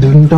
Dun